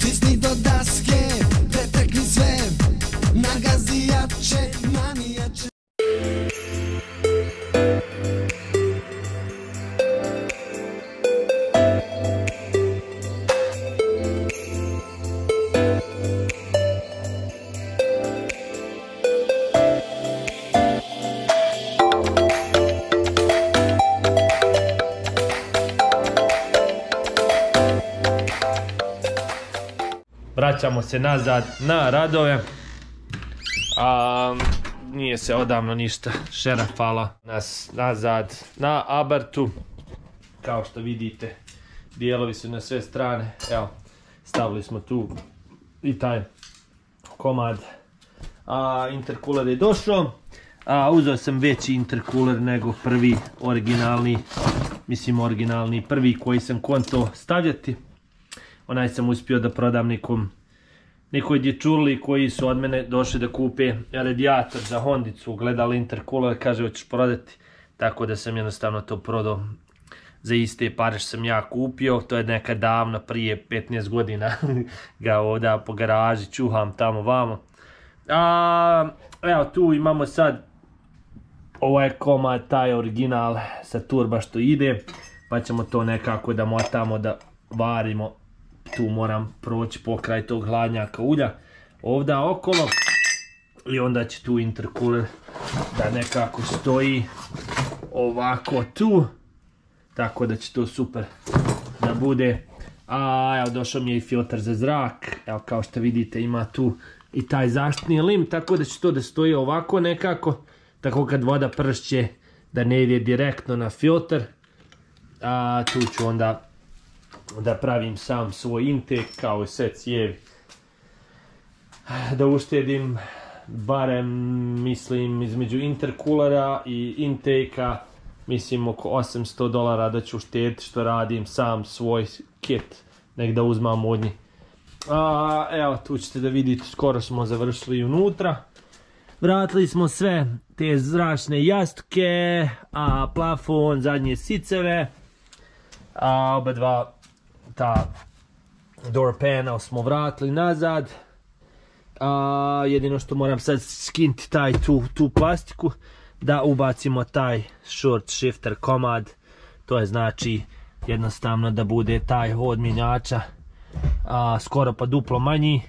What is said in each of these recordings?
Disney do daski Vraćamo se nazad na radove. A, nije se odavno ništa šerafala nas nazad na Abartu. Kao što vidite, dijelovi su na sve strane. Evo, stavili smo tu i taj komad. A, intercooler je došao. A, uzeo sam veći intercooler nego prvi originalni. Mislim originalni prvi koji sam konto stavljati onaj sam uspio da prodam nekom nekoj dječurli koji su od mene došli da kupe radijator za Hondicu, gledali intercooler, kaže hoćeš prodati, tako da sam jednostavno to prodao. Za iste pare što sam ja kupio, to je neka davno prije 15 godina ga ovdje po garaži čuham tamo vamo. A, evo tu imamo sad ovaj komad, taj original sa turba što ide, pa ćemo to nekako da motamo, da varimo tu moram proći pokraj tog hladnjaka ulja. Ovdje okolo. I onda će tu intercooler da nekako stoji ovako tu. Tako da će to super da bude. A evo došao mi je i filter za zrak. Evo kao što vidite ima tu i taj zaštitni lim tako da će to da stoji ovako nekako. Tako kad voda pršće da ne ide direktno na filter. A tu ću onda da pravim sam svoj intake kao i sve cijevi. Da uštedim barem mislim između interkulera i intake mislim oko 800 dolara da ću uštediti što radim sam svoj kit nek da uzmam od njih. A, evo tu ćete da vidite skoro smo završili unutra. Vratili smo sve te zračne jastuke, a plafon, zadnje siceve, a oba dva ta door panel smo vratili nazad. A, jedino što moram sad skinti taj tu, tu plastiku da ubacimo taj short shifter komad. To je znači jednostavno da bude taj hod mjenjača a, skoro pa duplo manji.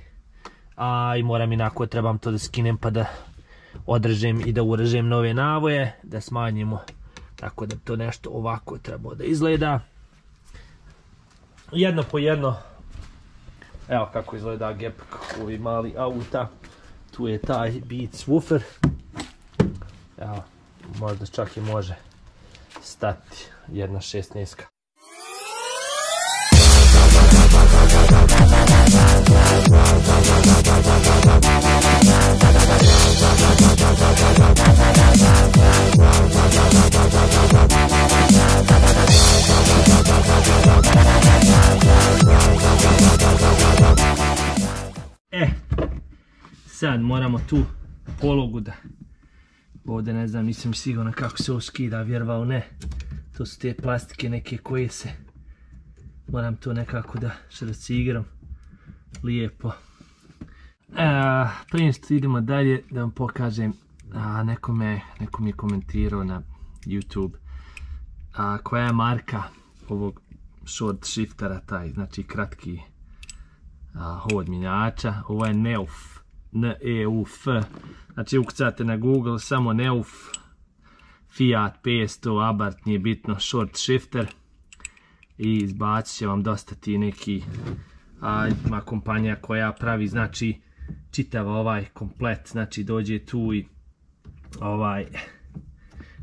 A i moram inako trebam to da skinem pa da održem i da urežem nove navoje, da smanjimo tako da to nešto ovako treba da izgleda jedno po jedno. Evo kako izgleda gap ovi mali auta. Tu je taj Beats woofer evo možda čak i može stati jedna šestneska E, sad moramo tu pologu da ovdje ne znam, nisam siguran kako se ovo skida, vjerovao ne. To su te plastike neke koje se moram to nekako da šrcigram lijepo. E, prije što idemo dalje da vam pokažem a, neko, mi je komentirao na YouTube a, koja je marka ovog short shiftera taj, znači kratki a, hod minjača. Ovo je Neuf, N-E-U-F, znači ukucate na Google samo Neuf, Fiat 500, Abarth, nije bitno, short shifter. I izbacit će vam dosta ti neki a, ima kompanija koja pravi znači čitav ovaj komplet, znači dođe tu i ovaj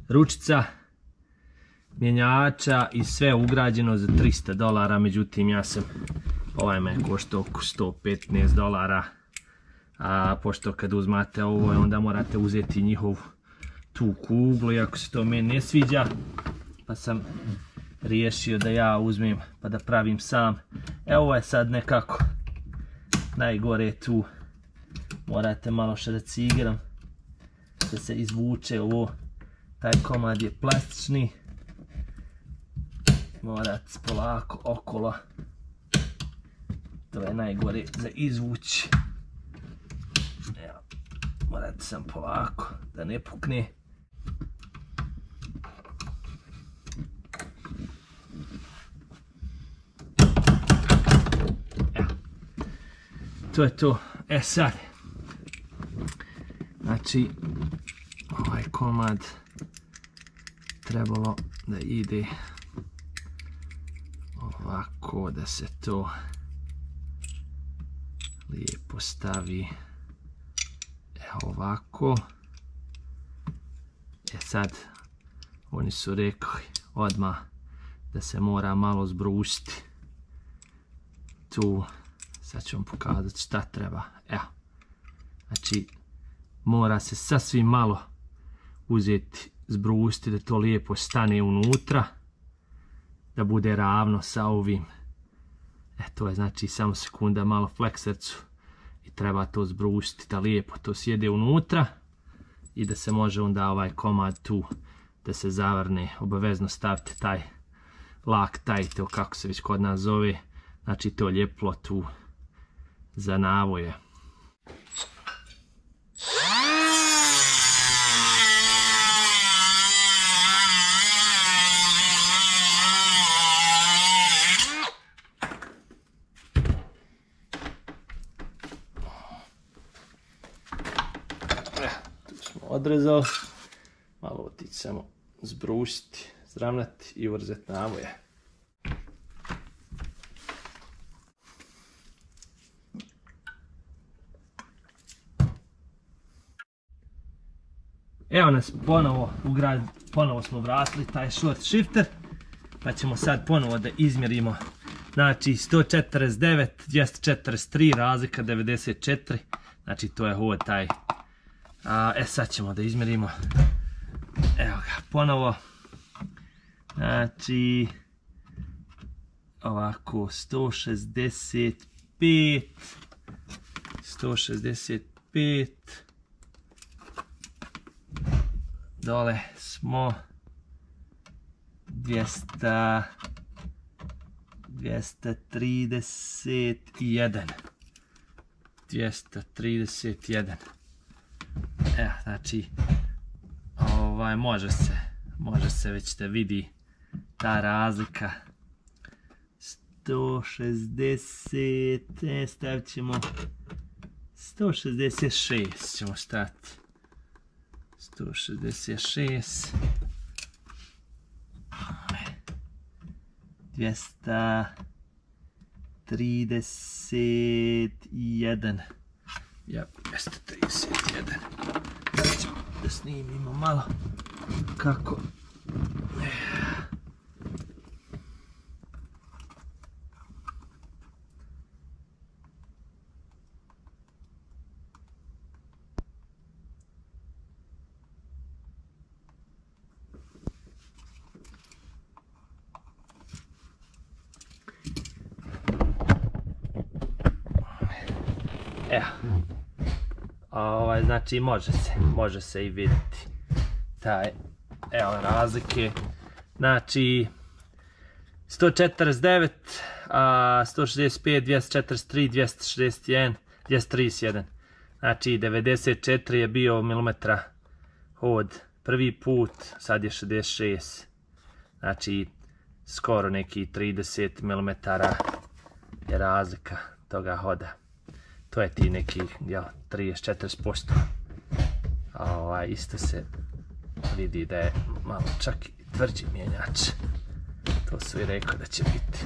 ručica mjenjača i sve ugrađeno za 300 dolara, međutim ja sam ovaj me košta oko 115 dolara a pošto kad uzmate ovo onda morate uzeti njihov tu kuglu iako se to meni ne sviđa pa sam riješio da ja uzmem pa da pravim sam. Evo je sad nekako najgore tu. Morate malo šrecigram da se izvuče ovo. Taj komad je plastični morate polako okolo To je najgore za izvući. Evo, sam polako da ne pukne. Evo. To je to. E sad. Znači, ovaj komad trebalo da ide ovako da se to lijepo stavi. Evo ovako. E sad oni su rekli odmah da se mora malo zbrusiti tu sad ću vam pokazati šta treba. Evo. Znači mora se sasvim malo uzeti zbrusiti da to lijepo stane unutra da bude ravno sa ovim e to je znači samo sekunda malo fleksercu i treba to zbrusiti da lijepo to sjede unutra. I da se može onda ovaj komad tu da se zavrne. Obavezno stavite taj lak taj to kako se već kod nas zove. Znači to ljeplo tu za navoje odrezali malo otići samo zbrusiti zravnati i uvrzeti navoje Evo nas ponovo u grad, ponovo smo vratili taj short shifter. Pa ćemo sad ponovo da izmjerimo. Znači 149, 243, razlika 94. Znači to je hod taj. A, e sad ćemo da izmjerimo. Evo ga, ponovo. Znači, ovako 165, 165, dole smo 200 231 231 Evo, znači ovaj može se može se već da vidi ta razlika. 160 e, stavit ćemo 166 ćemo stati 166 231 ja, 231 Sad ćemo da snimimo malo kako Evo. Ovaj, znači može se, može se i vidjeti taj, evo razlike. Znači 149, a 165, 243, 261, 231. Znači 94 je bio milimetra hod prvi put, sad je 66. Znači skoro neki 30 mm je razlika toga hoda to je ti neki jel, 30-40%. A ovaj, isto se vidi da je malo čak i tvrđi mjenjač. To su i rekao da će biti.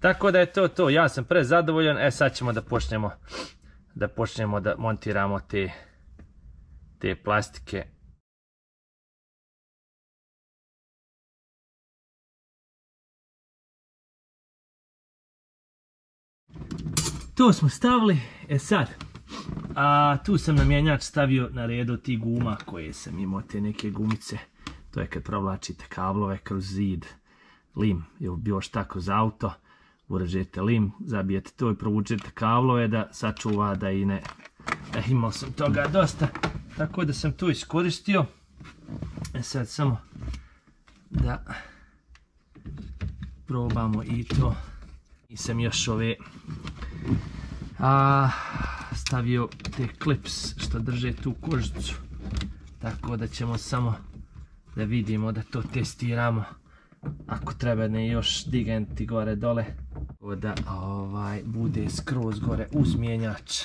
Tako da je to to, ja sam prezadovoljan, e sad ćemo da počnemo da počnemo da montiramo te te plastike To smo stavili, e sad, a tu sam na mjenjač stavio na redu ti guma koje sam imao, te neke gumice. To je kad provlačite kablove kroz zid, lim ili bilo šta kroz auto, uređete lim, zabijete to i provučete kablove da sačuva da i ne... E, imao sam toga dosta, tako da sam to iskoristio. E sad samo da probamo i to. Nisam još ove A, stavio te klips što drže tu kožicu. Tako da ćemo samo da vidimo da to testiramo. Ako treba ne još digenti gore dole. Tako Da ovaj, bude skroz gore uz mijenjač.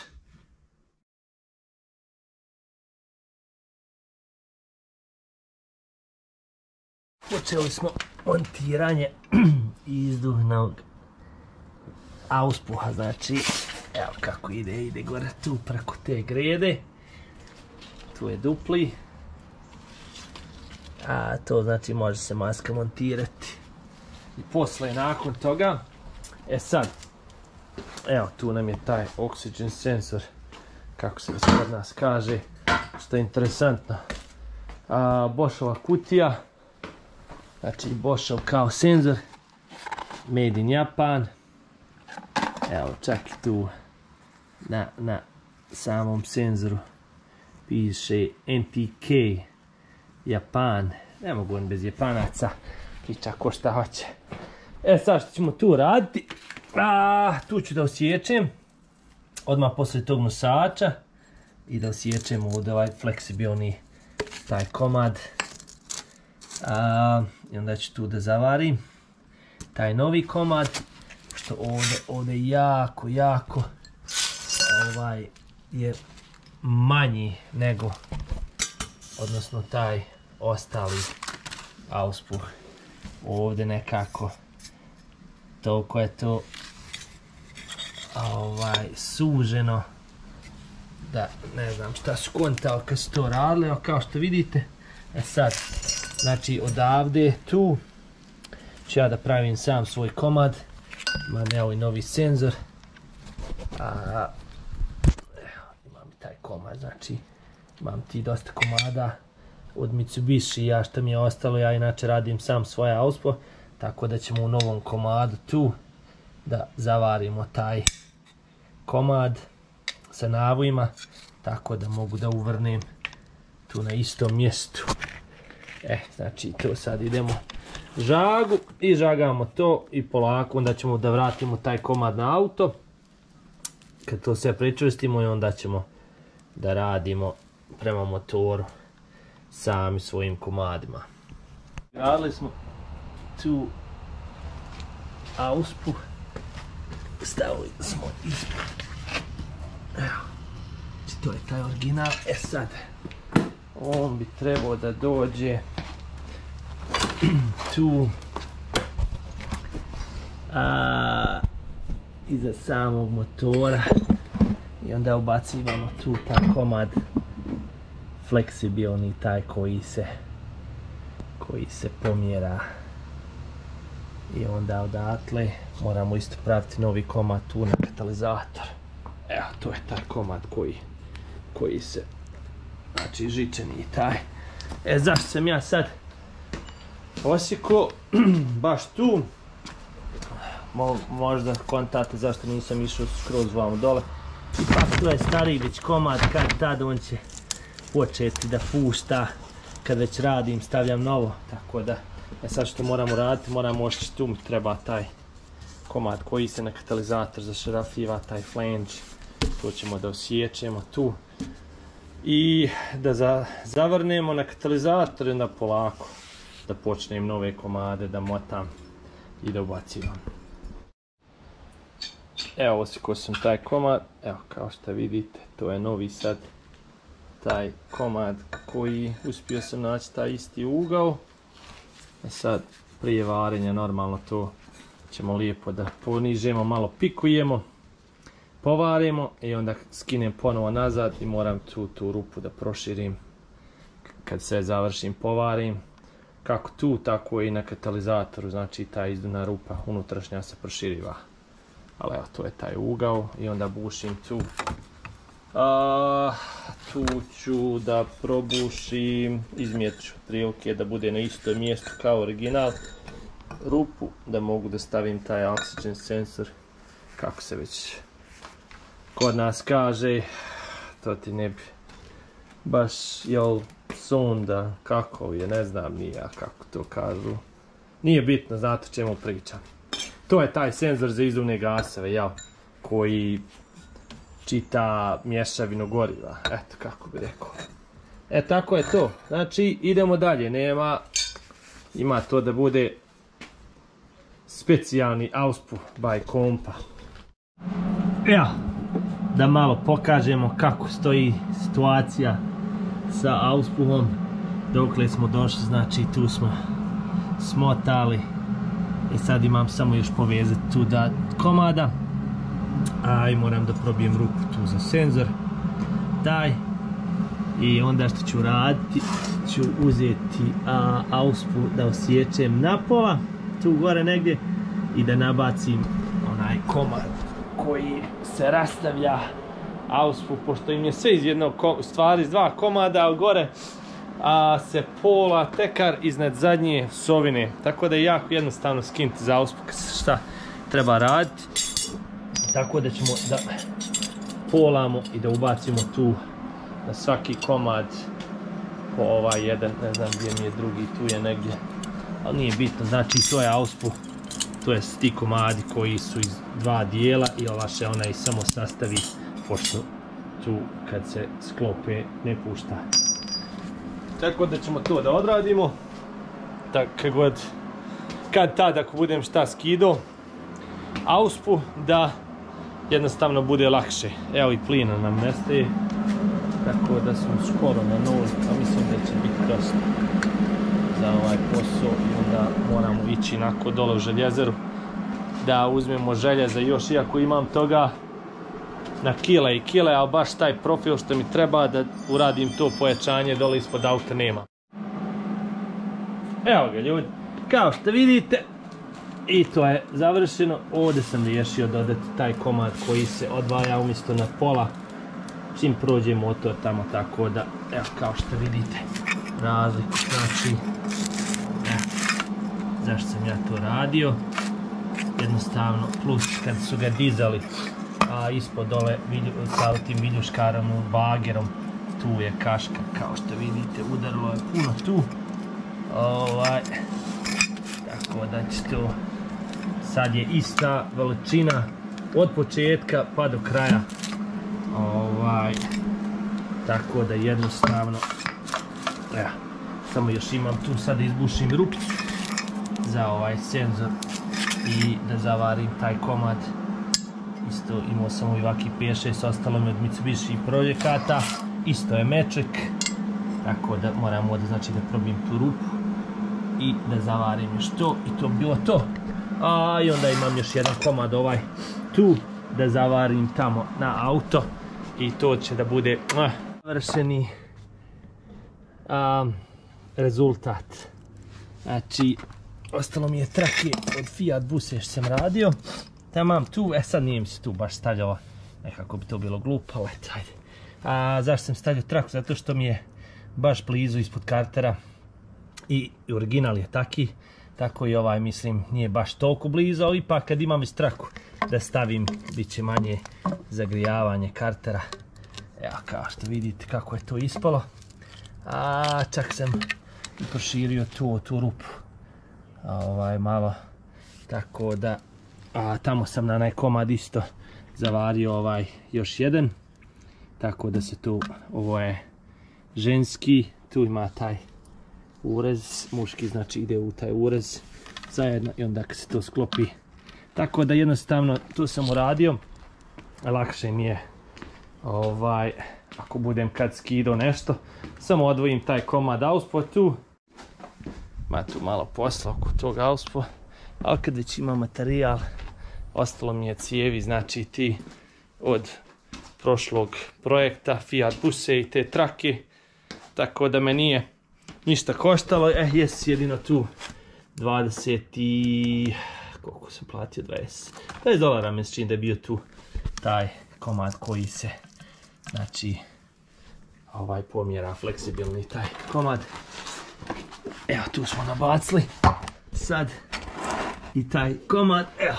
Počeli smo montiranje izduhnog auspuha, znači evo kako ide, ide gore tu preko te grede. Tu je dupli. A to znači može se maska montirati. I posle nakon toga, e sad, evo tu nam je taj oxygen sensor, kako se kod nas kaže, što je interesantno. A, Boschova kutija, znači Boschov kao senzor, made in Japan. Evo čak i tu na, na samom senzoru piše NTK Japan. Ne mogu on bez Japanaca. Priča ko šta hoće. E sad što ćemo tu raditi. A, tu ću da osjećem. Odmah poslije tog nosača. I da osjećem ovdje ovaj fleksibilni taj komad. A, I onda ću tu da zavarim taj novi komad. Što ovdje, ovdje jako, jako ovaj je manji nego odnosno taj ostali auspuh. Ovdje nekako toliko je to ovaj suženo da ne znam šta su kontali kad su to radili, kao što vidite e sad, znači odavde tu. Ću ja da pravim sam svoj komad imam ovaj novi senzor. A taj komad, znači imam ti dosta komada od Mitsubishi, ja što mi je ostalo, ja inače radim sam svoje auspo, tako da ćemo u novom komadu tu da zavarimo taj komad sa navojima, tako da mogu da uvrnem tu na istom mjestu. E, znači to sad idemo žagu i žagamo to i polako onda ćemo da vratimo taj komad na auto. Kad to sve pričvrstimo i onda ćemo da radimo prema motoru sami svojim komadima. Radili smo tu auspu, stavili smo ispod. Evo, znači to je taj original. E sad, on bi trebao da dođe tu a, iza samog motora i onda ubacivamo tu taj komad fleksibilni taj koji se koji se pomjera. I onda odatle moramo isto praviti novi komad tu na katalizator. Evo to je taj komad koji koji se znači žičani taj. E zašto sam ja sad osjeko baš tu. Mo, možda kontate zašto nisam išao skroz vamo dole to je stari već komad, kad tad on će početi da pušta. Kad već radim, stavljam novo. Tako da, e sad što moramo raditi, moramo ošći tu mi treba taj komad koji se na katalizator zašrafiva, taj flange. To ćemo da osjećemo tu. I da za, zavrnemo na katalizator na polako. Da počnem nove komade, da motam i da ubacivam. Evo osjekao sam taj komad, evo kao što vidite, to je novi sad taj komad koji uspio sam naći taj isti ugao. E sad prije varenja normalno to ćemo lijepo da ponižemo, malo pikujemo, povarimo i onda skinem ponovo nazad i moram tu, tu rupu da proširim kad sve završim povarim. Kako tu, tako i na katalizatoru, znači ta izduna rupa unutrašnja se proširiva ali evo to je taj ugao i onda bušim tu. A, tu ću da probušim izmijet ću prilike da bude na isto mjestu kao original. Rupu da mogu da stavim taj oxygen sensor kako se već kod nas kaže. To ti ne bi baš jel sonda kako je ne znam nija kako to kažu. Nije bitno znate čemu pričam to je taj senzor za izduvne gasove, jel? Koji čita mješavinu goriva. Eto kako bi rekao. E tako je to. Znači idemo dalje. Nema, ima to da bude specijalni auspuh by kompa. Evo, da malo pokažemo kako stoji situacija sa auspuhom. Dokle smo došli, znači tu smo smotali i sad imam samo još povezati tu da komada. A i moram da probijem ruku tu za senzor. Taj. I onda što ću raditi ću uzeti a, auspu da osjećem na pola tu gore negdje i da nabacim onaj komad koji se rastavlja auspu pošto im je sve iz jednog stvari iz dva komada ali gore a se pola tekar iznad zadnje sovine. Tako da je jako jednostavno skinuti za auspu šta treba raditi tako da ćemo da polamo i da ubacimo tu na svaki komad. Po ovaj jedan, ne znam gdje mi je drugi, tu je negdje, ali nije bitno, znači to je auspu, to je ti komadi koji su iz dva dijela i ova se ona i samo sastavi, pošto tu kad se sklope ne pušta. Tako da ćemo to da odradimo, tako god, kad tad ako budem šta skido, auspu da jednostavno bude lakše. Evo i plina nam nestaje, tako da smo skoro na nul, a mislim da će biti dosta za ovaj posao i onda moramo ići nako dole u željezeru da uzmemo željeza još iako imam toga na kile i kile, ali baš taj profil što mi treba da uradim to pojačanje dole ispod auta nema. Evo ga ljudi, kao što vidite, i to je završeno. Ovdje sam riješio dodati taj komad koji se odvaja umjesto na pola. Čim prođe motor tamo tako da, evo kao što vidite, razliku. Znači, zašto sam ja to radio? Jednostavno, plus kad su ga dizali, a ispod dole sa tim viljuškarom, bagerom, tu je kaška, kao što vidite, udarilo je puno tu. Ovaj, tako da će to sad je ista veličina od početka pa do kraja ovaj tako da jednostavno ja, samo još imam tu sad izbušim rukicu za ovaj senzor i da zavarim taj komad isto imao sam vaki P6 ostalo mi od Mitsubishi projekata. Isto je meček tako da moram ovdje znači da probijem tu rupu i da zavarim još to i to bi bilo to. A i onda imam još jedan komad ovaj tu da zavarim tamo na auto i to će da bude vršeni um, rezultat. Znači ostalo mi je trake od Fiat buse što sam radio tamam tu, e sad nije mi se tu baš stavljalo nekako bi to bilo glupo, ali ajde a zašto sam stavljao traku, zato što mi je baš blizu ispod kartera i original je taki tako i ovaj mislim nije baš toliko blizu, ali ipak kad imam već traku da stavim bit će manje zagrijavanje kartera. Evo kao što vidite kako je to ispalo. A čak sam proširio tu, tu rupu. A, ovaj malo tako da a tamo sam na onaj komad isto zavario ovaj još jedan. Tako da se tu ovo je ženski, tu ima taj urez, muški znači ide u taj urez zajedno i onda kad se to sklopi. Tako da jednostavno to sam uradio, lakše mi je ovaj, ako budem kad skido nešto, samo odvojim taj komad auspo tu, ma tu malo posla oko tog auspo, ali kad već ima materijal, ostalo mi je cijevi, znači ti od prošlog projekta Fiat Buse i te trake, tako da me nije ništa koštalo, eh, jes jedino tu 20 i... koliko sam platio, 20, 20 dolara mi čini da je bio tu taj komad koji se, znači, ovaj pomjera, fleksibilni taj komad. Evo, tu smo nabacili, sad, i taj komad, evo,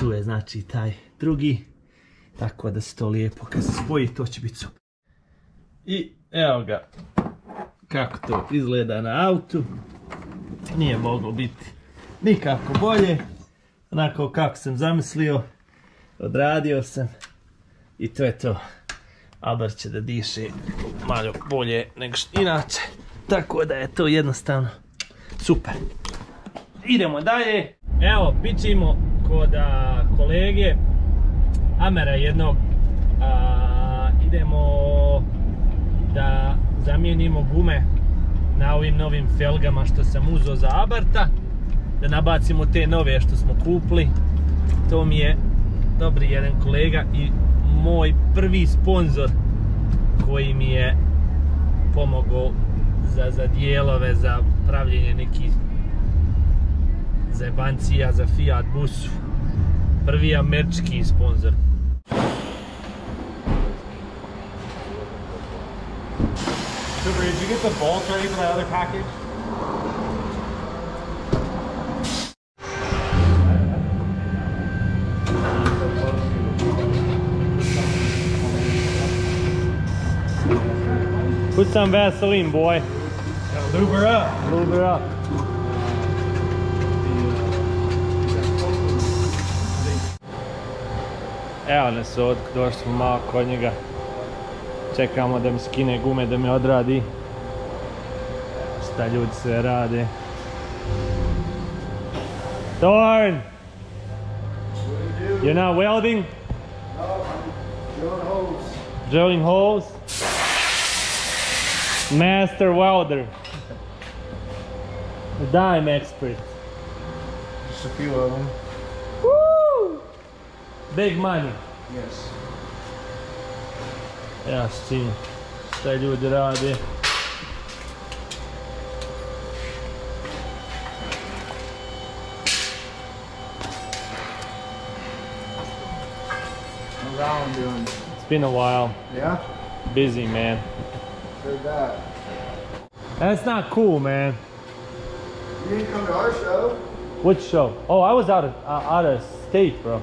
tu je znači taj drugi, tako da se to lijepo, kad se spoji, to će biti super. I evo ga, kako to izgleda na autu. Nije moglo biti nikako bolje. Onako kako sam zamislio, odradio sam. I to je to. Albert će da diše malo bolje nego inače. Tako da je to jednostavno super. Idemo dalje. Evo, pićimo kod a, kolege Amera jednog. Idemo da zamijenimo gume na ovim novim felgama što sam uzeo za Abarta. Da nabacimo te nove što smo kupili. To mi je dobri jedan kolega i moj prvi sponzor koji mi je pomogao za, za dijelove, za pravljenje nekih zajebancija za Fiat busu. Prvi američki sponzor. Cooper, did you get the bolts ready for that other package? Put some Vaseline, boy. Gotta lube her up. Lube it up. Evo nas od, došli smo malo kod njega. Čekamo da mi skine gume, da me odradi. Šta ljudi sve rade. Thorn! You're not welding? Drilling holes? Master welder. The dime expert. Just a few of them. Big money. Yes. Ja s čim šta ljudi rade. How's doing? It's been a while. Yeah? Busy, man. Heard that. That's not cool, man. You didn't come to our show? Which show? Oh, I was out of uh, out of state, bro.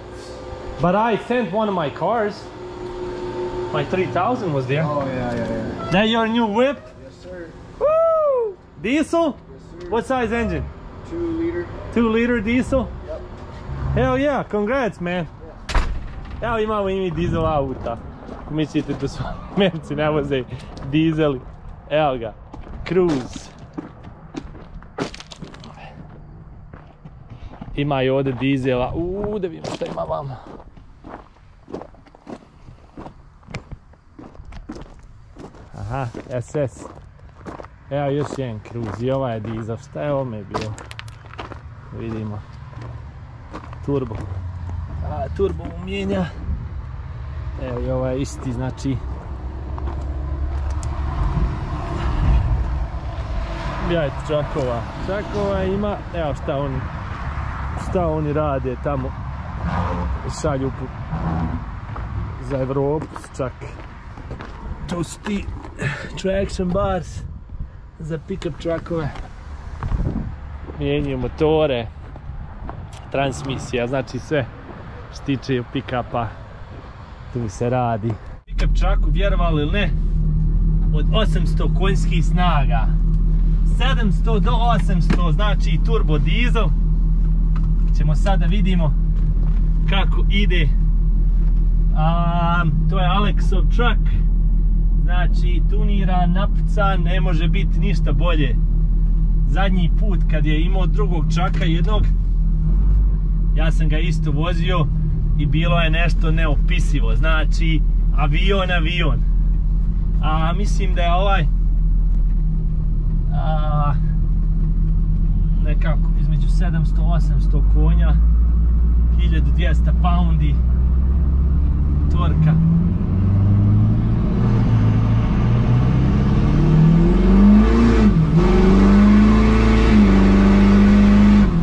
But I sent one of my cars. My 3000 was there. Oh, yeah, yeah, yeah. That your new whip? Yes, sir. Woo! Diesel? Yes, sir. What size engine? Two liter? Two liter diesel? Yep. Hell yeah, congrats man. Evo imamo i mi dizel auta. Ako mislite da su Americi ne voze dizeli. Evo ga. Cruise. Ima i ovdje dizela. Uuu, da vidimo šta ima vama. Aha, SS. Evo još jedan Cruise i ovaj je dizel. Šta je ovome bilo? Vidimo. Turbo. A, turbo mu mijenja. Evo i ovaj isti, znači... Gledajte čakova. Čakova ima, evo šta oni, šta oni rade tamo. Šalju za Evropu čak. To su ti traction bars za pick-up truckove. Mijenjaju motore, transmisija, znači sve što tiče pick-upa, tu se radi. Pick-up trucku, vjerovali ili ne, od 800 konjskih snaga. 700 do 800, znači turbo dizel. Ćemo sada vidimo kako ide. A, to je Alexov truck. Znači tuniran, napucan, ne može biti ništa bolje. Zadnji put kad je imao drugog čaka jednog, ja sam ga isto vozio i bilo je nešto neopisivo. Znači, avion, avion. A mislim da je ovaj a, nekako između 700-800 konja 1200 poundi torka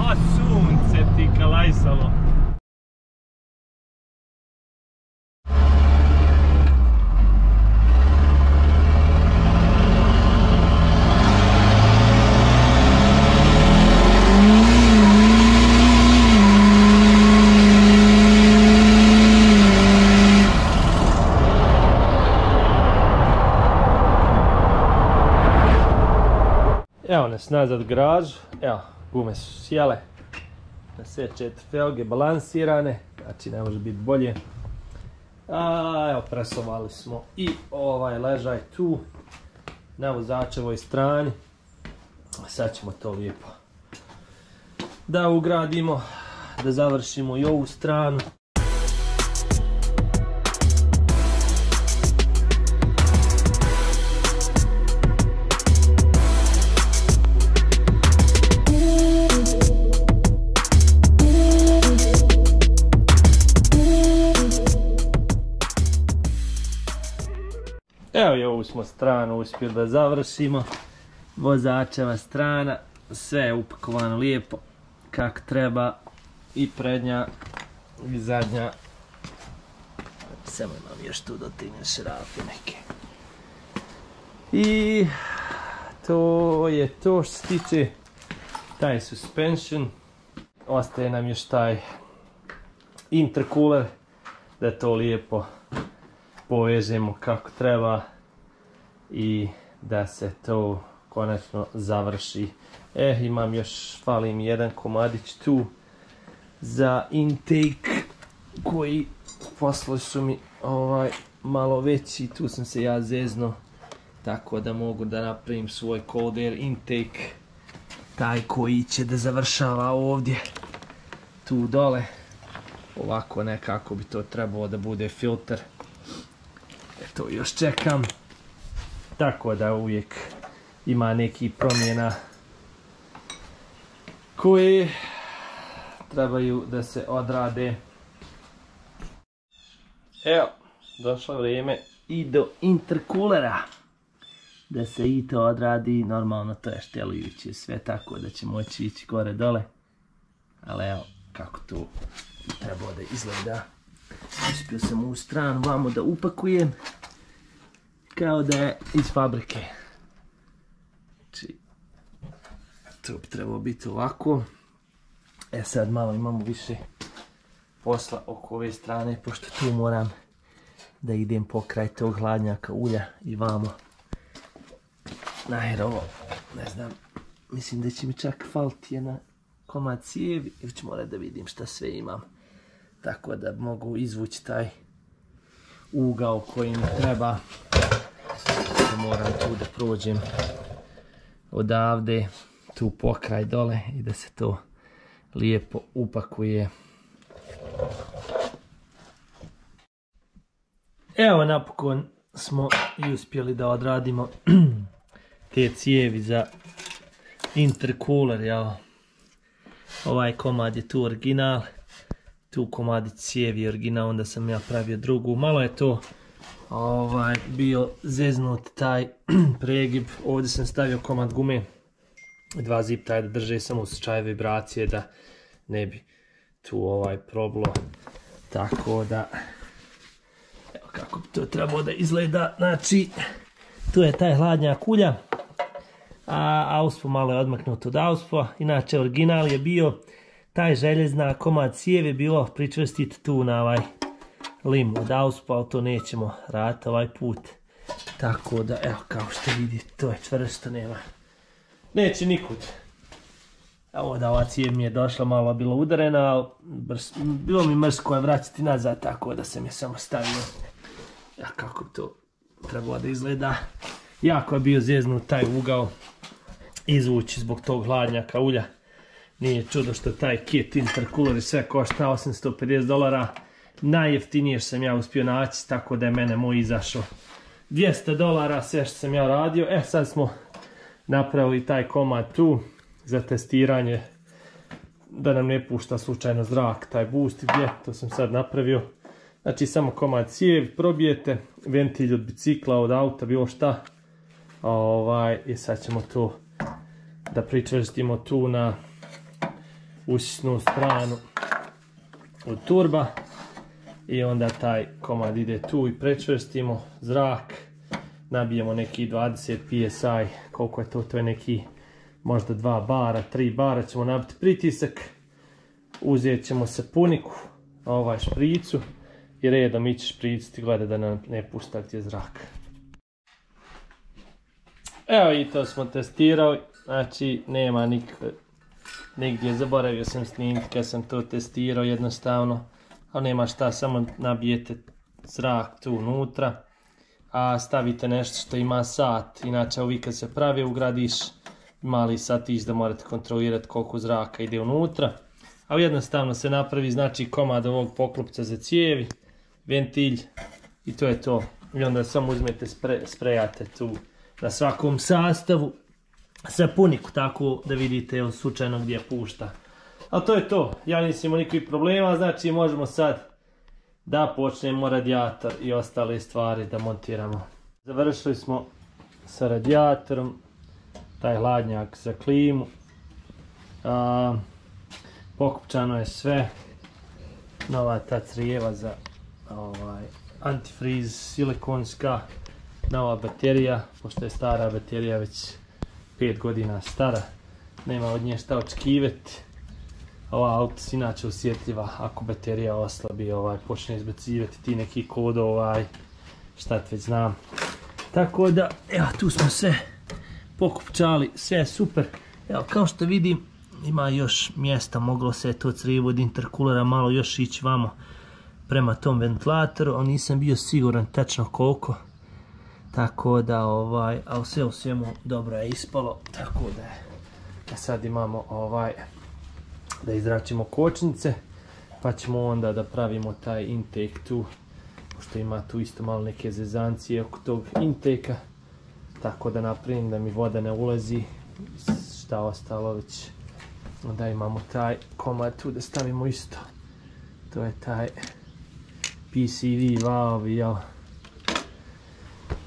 a sunce ti kalajsalo Evo nas nazad u garažu, evo gume su sjele na sve četiri felge balansirane, znači ne može biti bolje. A, evo, presovali smo i ovaj ležaj tu, na vozačevoj strani. Sad ćemo to lijepo da ugradimo, da završimo i ovu stranu. Stranu uspjeli da završimo. Vozačeva strana, sve je upakovano lijepo kako treba i prednja i zadnja. Samo imam još tu dotigne šrafe neke. I to je to što se tiče taj suspension. Ostaje nam još taj intercooler da to lijepo povežemo kako treba i da se to konačno završi. E, imam još, fali mi jedan komadić tu za intake koji poslovi su mi ovaj malo veći, tu sam se ja zezno tako da mogu da napravim svoj cold air intake taj koji će da završava ovdje tu dole ovako nekako bi to trebalo da bude filter to još čekam. Tako da uvijek ima neki promjena koje trebaju da se odrade. Evo, došlo vrijeme i do interkulera. Da se i to odradi, normalno to je štelujuće sve tako da će moći ići gore dole. Ali evo, kako to treba da izgleda. Uspio sam u stranu vamo da upakujem kao da je iz fabrike. Znači, to bi trebalo biti ovako. E sad malo imamo više posla oko ove strane, pošto tu moram da idem pokraj tog hladnjaka ulja i vamo. Najer ovo, ne znam, mislim da će mi čak faliti jedna komad cijevi, ili ću morat da vidim šta sve imam. Tako da mogu izvući taj ugao koji mi treba moram tu da prođem odavde, tu pokraj dole i da se to lijepo upakuje. Evo napokon smo i uspjeli da odradimo te cijevi za intercooler, jel? Ovaj komad je tu original, tu komadić cijevi original, onda sam ja pravio drugu. Malo je to ovaj, bio zeznut taj pregib. Ovdje sam stavio komad gume, dva zip taj da drže samo osjećaje vibracije da ne bi tu ovaj problo. Tako da, evo kako bi to trebalo da izgleda. Znači, tu je taj hladnja kulja, a auspo malo je odmaknuto od auspo. Inače, original je bio taj željezna komad cijevi bilo pričvrstiti tu na ovaj lim od auspa, ali to nećemo raditi ovaj put. Tako da, evo, kao što vidite, to je čvrsto, nema. Neće nikud. Evo da ova cijev mi je došla malo bilo udarena, ali bilo mi mrsko je vraćati nazad, tako da sam je samo stavio. Ja, kako to trebalo da izgleda. Jako je bio zjeznut taj ugao izvući zbog tog hladnjaka ulja. Nije čudo što taj kit intercooler i sve košta 850 dolara najjeftinije što sam ja uspio naći, tako da je mene moj izašao 200 dolara sve što sam ja radio. E sad smo napravili taj komad tu za testiranje da nam ne pušta slučajno zrak, taj boost gdje, to sam sad napravio. Znači samo komad cijev, probijete, ventilj od bicikla, od auta, bilo šta. Ovaj, I sad ćemo to da pričvrstimo tu na usisnu stranu od turba i onda taj komad ide tu i prečvrstimo zrak, nabijemo neki 20 psi, koliko je to, to je neki možda 2 bara, 3 bara ćemo nabiti pritisak, uzet ćemo sapuniku, ovaj špricu i redom ići špriciti, gleda da nam ne pušta gdje zrak. Evo i to smo testirali, znači nema nikakve, nigdje. Zaboravio sam snimiti kad sam to testirao jednostavno ali nema šta, samo nabijete zrak tu unutra, a stavite nešto što ima sat, inače ovi kad se pravi ugradiš mali satić da morate kontrolirati koliko zraka ide unutra. A jednostavno se napravi znači komad ovog poklopca za cijevi, ventilj i to je to. I onda samo uzmete, spre, sprejate tu na svakom sastavu sapuniku tako da vidite evo, slučajno gdje pušta. Ali to je to, ja nisam imao nikakvih problema, znači možemo sad da počnemo radijator i ostale stvari da montiramo. Završili smo sa radijatorom, taj hladnjak za klimu. A, pokupčano je sve. Nova ta crijeva za ovaj, antifriz silikonska. Nova baterija, pošto je stara baterija već 5 godina stara. Nema od nje šta očekivati. Ova auto inače osjetljiva ako baterija oslabi, ovaj, počne izbacivati ti neki kod, ovaj, šta ti već znam. Tako da, evo tu smo sve pokupčali, sve je super. Evo kao što vidim, ima još mjesta, moglo se to crijevo od interkulera malo još ići vamo prema tom ventilatoru, ali nisam bio siguran tačno koliko. Tako da, ovaj, ali sve u svemu dobro je ispalo, tako da. A sad imamo ovaj, da izračimo kočnice, pa ćemo onda da pravimo taj intake tu, pošto ima tu isto malo neke zezancije oko tog inteka, tako da napravim da mi voda ne ulazi, šta ostalo već, onda imamo taj komad tu da stavimo isto, to je taj PCV valve, jel?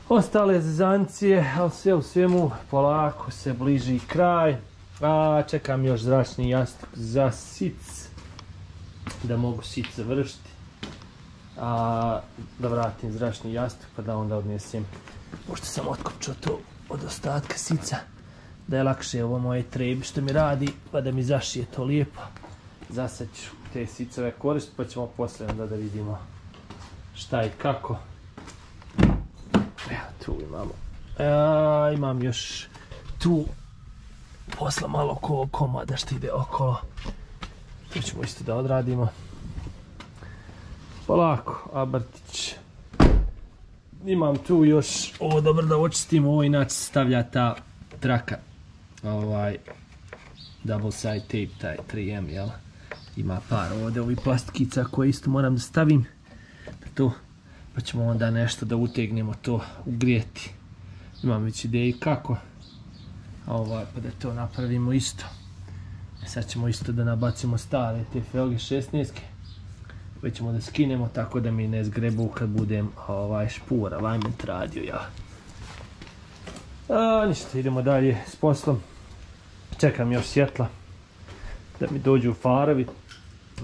Ostale zezancije, ali sve u svemu polako se bliži kraj. A čekam još zračni jastuk za sic. Da mogu sic završiti. A da vratim zračni jastuk pa da onda odnesem. Pošto sam otkopčao to od ostatka sica. Da je lakše ovo moje trebi što mi radi pa da mi zašije to lijepo. Zasad ću te sicove koristiti pa ćemo poslije onda da vidimo šta i kako. Evo tu imamo. E, imam još tu posla malo ko komada što ide okolo. To ćemo isto da odradimo. Polako, Abartić. Imam tu još, ovo dobro da očistim, ovo inače stavlja ta traka. Ovaj, double side tape, taj 3M, jel? Ima par ovdje ovih plastikica koje isto moram da stavim. Tu, pa ćemo onda nešto da utegnemo to ugrijeti. Imam već ideju kako ovaj, pa da to napravimo isto. E sad ćemo isto da nabacimo stare te felge 16 koje ćemo da skinemo tako da mi ne zgrebu kad budem ovaj špura, alignment radio ja. A, ništa, idemo dalje s poslom. Čekam još svjetla da mi dođu farovi.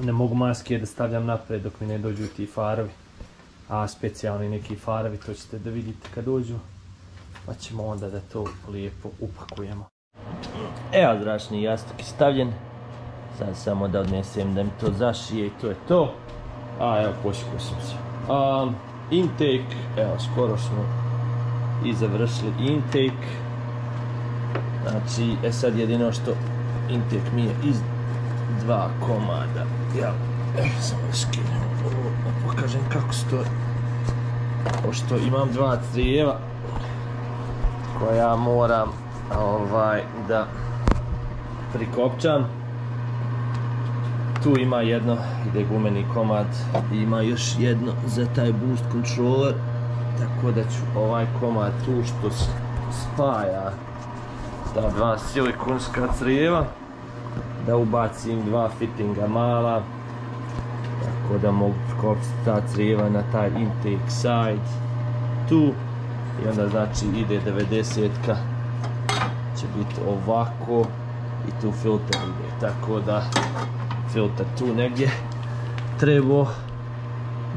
Ne mogu maske da stavljam napred dok mi ne dođu ti farovi. A specijalni neki farovi, to ćete da vidite kad dođu pa ćemo onda da to lijepo upakujemo. Evo zračni jastuk je stavljen. Sad samo da odnesem da mi to zašije i to je to. A evo pošikao sam se. A, intake, evo skoro smo i završili intake. Znači, e sad jedino što intake mi je iz dva komada. Ja, evo samo skinem ovo, pokažem kako stoji. Pošto imam dva crijeva, koja moram ovaj da prikopčam. Tu ima jedno ide gumeni komad ima još jedno za taj boost controller tako da ću ovaj komad tu što spaja ta dva silikonska crijeva da ubacim dva fittinga mala tako da mogu prikopiti ta crijeva na taj intake side. Tu i onda znači ide 90-ka će biti ovako. I tu filter ide. Tako da filter tu negdje. Treba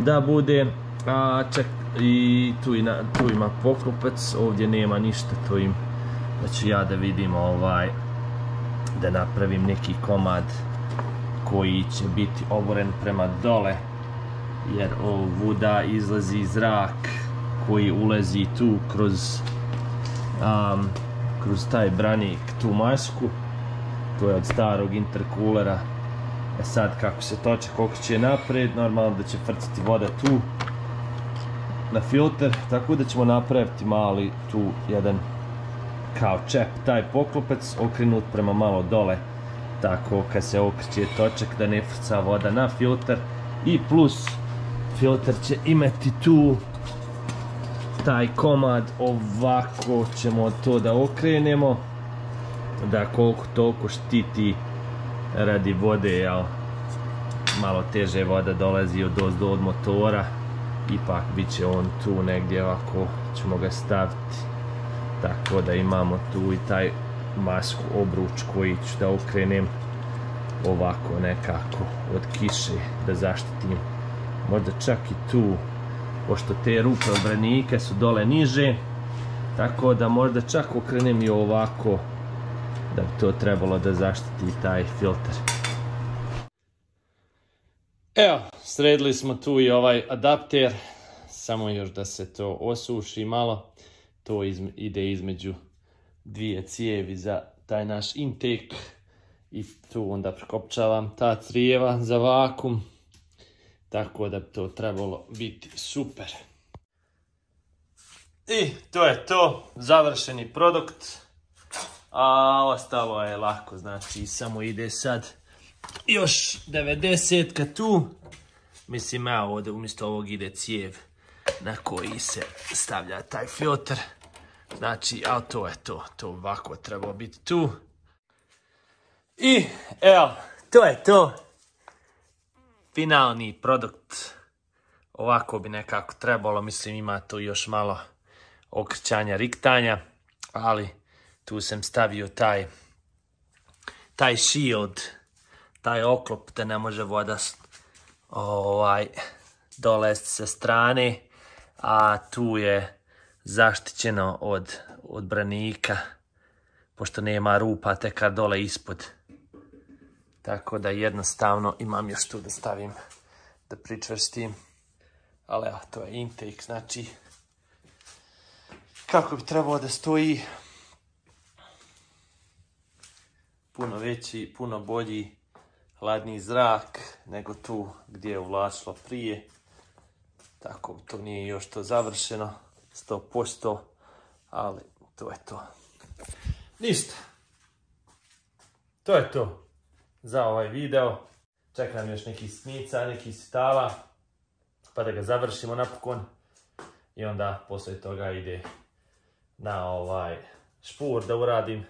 da bude a ček i tu, ina, tu ima poklopac ovdje nema ništa to im da ću ja da vidim ovaj da napravim neki komad koji će biti oboren prema dole jer ovuda izlazi zrak koji ulazi tu kroz um, kroz taj branik tu masku. To je od starog interkulera. E sad kako se toče koliko će napred normalno da će frcati voda tu na filter, tako da ćemo napraviti mali tu jedan kao čep, taj poklopec okrenut prema malo dole, tako kad se okreće točak da ne frca voda na filter. I plus filter će imati tu taj komad ovako ćemo to da okrenemo. Da koliko toliko štiti radi vode jel? Malo teže voda dolazi od ozdo od motora. Ipak bit će on tu negdje ovako ćemo ga staviti. Tako da imamo tu i taj masku obruč koji ću da okrenem ovako nekako od kiše da zaštitim. Možda čak i tu pošto te rupe obranike su dole niže tako da možda čak okrenem i ovako da bi to trebalo da zaštiti taj filter Evo, sredili smo tu i ovaj adapter, samo još da se to osuši malo. To ide između dvije cijevi za taj naš intake i tu onda prekopčavam ta crijeva za vakum. Tako da bi to trebalo biti super. I to je to, završeni produkt. A ostalo je lako, znači samo ide sad još 90 tu. Mislim, ja ovdje umjesto ovog ide cijev na koji se stavlja taj filtr. Znači, ali to je to. To ovako treba biti tu. I, evo, to je to. Finalni produkt. Ovako bi nekako trebalo. Mislim, ima tu još malo okrećanja, riktanja. Ali, tu sam stavio taj taj shield taj oklop da ne može voda ovaj, dolest sa strane, a tu je zaštićeno od, od branika, pošto nema rupa teka dole ispod. Tako da jednostavno imam još tu da stavim, da pričvrstim. Ali evo, to je intake, znači kako bi trebalo da stoji puno veći, puno bolji hladni zrak nego tu gdje je uvlačilo prije. Tako to nije još to završeno 100%, ali to je to. Ništa. To je to za ovaj video. Čekam još neki snica, neki sitala, pa da ga završimo napokon. I onda poslije toga ide na ovaj špur da uradim